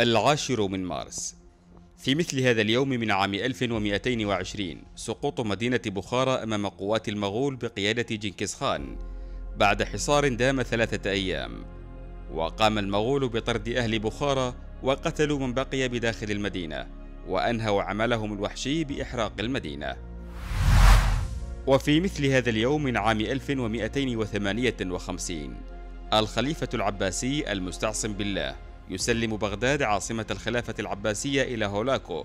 العاشر من مارس. في مثل هذا اليوم من عام 1220 سقوط مدينة بخارى أمام قوات المغول بقيادة جنكيز خان بعد حصار دام ثلاثة أيام. وقام المغول بطرد أهل بخارى وقتلوا من بقي بداخل المدينة وأنهوا عملهم الوحشي بإحراق المدينة. وفي مثل هذا اليوم من عام 1258 الخليفة العباسي المستعصم بالله يسلم بغداد عاصمة الخلافة العباسية إلى هولاكو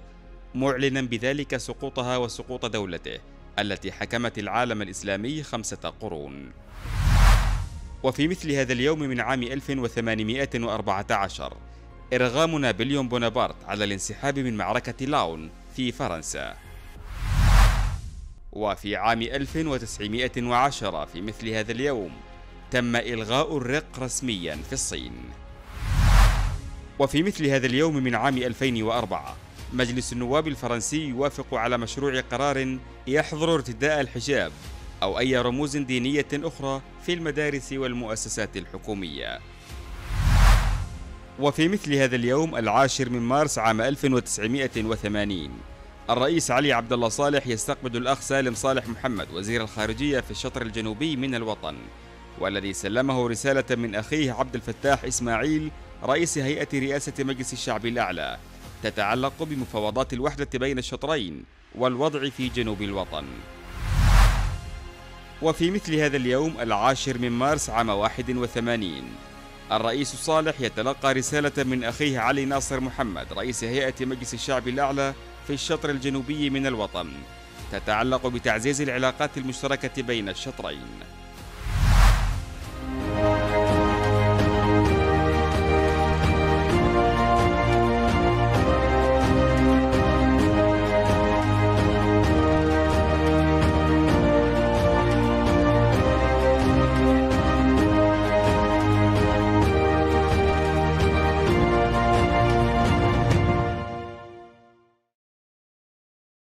معلنا بذلك سقوطها وسقوط دولته التي حكمت العالم الإسلامي خمسة قرون. وفي مثل هذا اليوم من عام 1814 إرغام نابليون بونابرت على الانسحاب من معركة لاون في فرنسا. وفي عام 1910 في مثل هذا اليوم تم إلغاء الرق رسميا في الصين. وفي مثل هذا اليوم من عام 2004 مجلس النواب الفرنسي يوافق على مشروع قرار يحظر ارتداء الحجاب أو أي رموز دينية أخرى في المدارس والمؤسسات الحكومية. وفي مثل هذا اليوم العاشر من مارس عام 1980 الرئيس علي عبد الله صالح يستقبل الأخ سالم صالح محمد وزير الخارجية في الشطر الجنوبي من الوطن والذي سلمه رسالة من أخيه عبد الفتاح إسماعيل رئيس هيئة رئاسة مجلس الشعب الأعلى تتعلق بمفاوضات الوحدة بين الشطرين والوضع في جنوب الوطن. وفي مثل هذا اليوم العاشر من مارس عام 81 الرئيس صالح يتلقى رسالة من أخيه علي ناصر محمد رئيس هيئة مجلس الشعب الأعلى في الشطر الجنوبي من الوطن تتعلق بتعزيز العلاقات المشتركة بين الشطرين.